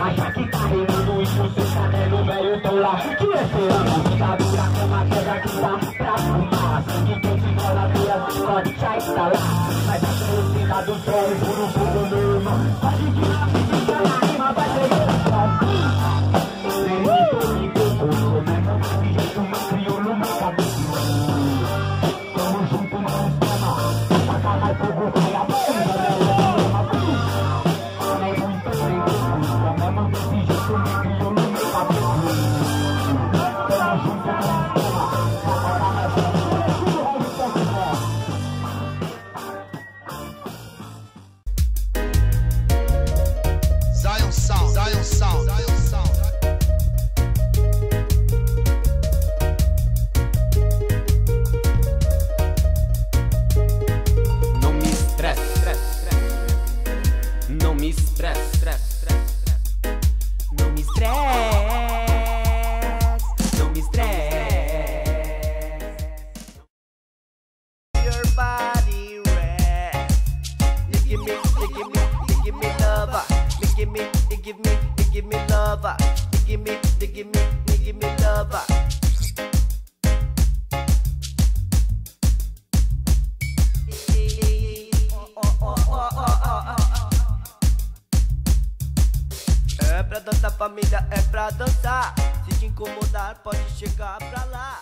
Acha que tá remando isso, seu caderno velho tão lá Que é ser ano, ditadura como a que tá pra fumar Sangue quente, bola feia, pode já lá Mas a velocidade do sol, juro por me estresse. estresse, estresse, estresse. Não me estresse. Não me estresse. Your body rest. You give me, you give me, you give me love. You give me, you give me, you give me love. You give me, you give me, you give me love. Pra dançar, família é pra dançar. Se te incomodar, pode chegar pra lá.